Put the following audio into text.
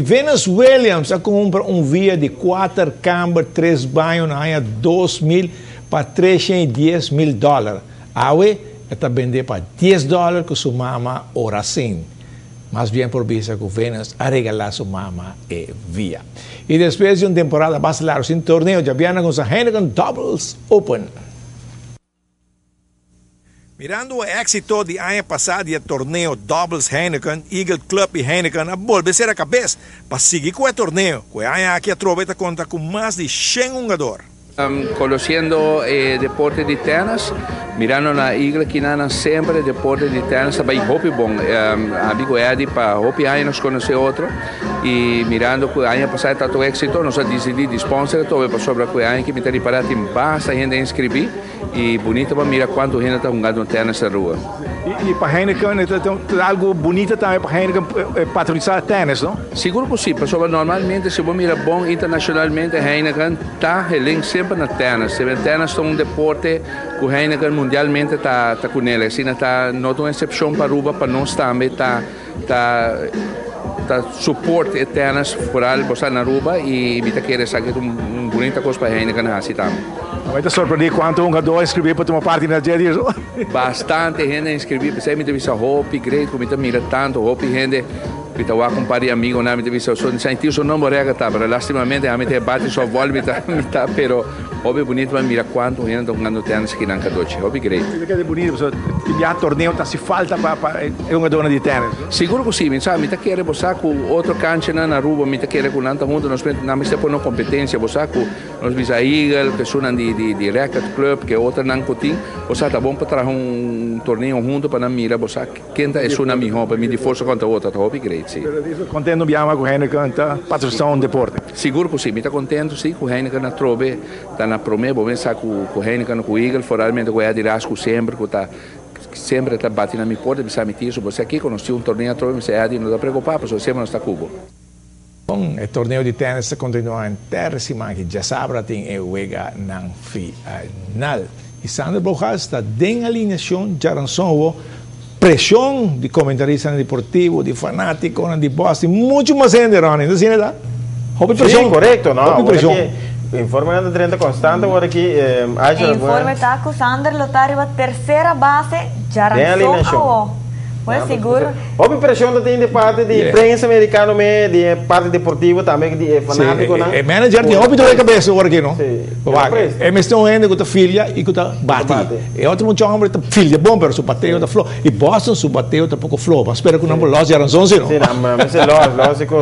Venus Williams compra um via de 4 câmara, 3 banhos, na 2 mil para 310 mil dólares. Awe, está vender para 10 dólares com sua mama ora sim. Mas bem por vista que Venus a regalar sua mama e via. E depois de uma temporada bastante sem torneio, já viene com a Heineken Doubles Open. Mirando o éxito de ano passado do torneio Doubles Heineken, Eagle Club e Heineken a volver a cabeça para seguir com o torneio, que ano aqui a Troveta conta com mais de 100 jogadores. Conociendo eh, deporte de tenis, mirando na Eagle que nana sempre deporte de tenis, também hopi bom. Um, amigo Eddie para hopi anos conhecer outro e mirando que ano passado tanto éxito, nós decidimos de sponsor, todo para sobre que ano que me tem parado em basta gente inscrever e bonito para mirar quanto gente está jogando tenis na rua. E, para Heineken, é algo bonito também para Heineken patrocinar tenis, não? Seguro que sim, porque normalmente se você mira bom internacionalmente, Heineken está sempre na tenis. Se tenis é um deporte que Heineken mundialmente está tá com ele. Assim, está não é uma exceção para Aruba, para nós também está tá, tá suporte tenis foral você na Aruba e me quer saber uma bonita coisa para Heineken assim também. Vai te surpreender quanto um jogador inscreveu para tomar parte na dia? Bastante gente inscreveu, pensei me teve essa Hope, great, como mira tanto, Hope gente Pita wa com pari amigo na bisa so senti so não morega tá, pero lastimamente a mita bate só volve mita mita pero Hobby bonito mas mira quanto gente estão ganhando tênis aqui na Cadoce. Hobby great. Que é bonito, so já torneio tá se falta para é uma dona de tênis. Seguro que sim, sabe, mita quer botar com outro cancha na na rua, mita quer com nanta junto nós na mista por uma competência, botar com nós bisa Eagle, que são de de de Racket Club, que outra não cotim, botar tá bom para um torneio junto para na mira, botar quem tá é sua melhor para me de força contra outra, hobby great. Sim. Contento abbiamo con Heineken, patrocinato un deporte. Sicuro così, mi sta contento sì, con Heineken na trove, da na prome, bom sa con Heineken, con Eagle, foralmente con di Rasco sempre, con ta sempre sta batti na mi porta, mi sa mi tiro, você aqui conosci un torneio a trove, mi sa di non da preoccupare, perché sempre non sta cubo. Bom, o torneio de tênis continua em terra que já sabe tem e uega não final. E Sandro Brojas está em alineação de Arançon pressão de comentaristas deportivos, de fanáticos, de boss, muito mais gente, Ronnie. Não sei, né? Houve pressão. Sim, correto, não. Houve pressão. Informe anda teniendo constante por aquí. Eh, Informe está acusando Lotario a tercera base, ya Jaranzó Pues seguro. Houve impressão que tem de parte de yeah. americana, de parte deportiva também, de fanático, sí, não? É manager de hobby da cabeça agora aqui, não? Sim. É me estão indo com a filha e com a bate. É outro muito homem que filha bom, mas o bateu da flor. E Boston, o bateu da pouco flor. Espero que não loja eram 11, não? Sim, mas é lógico, lógico.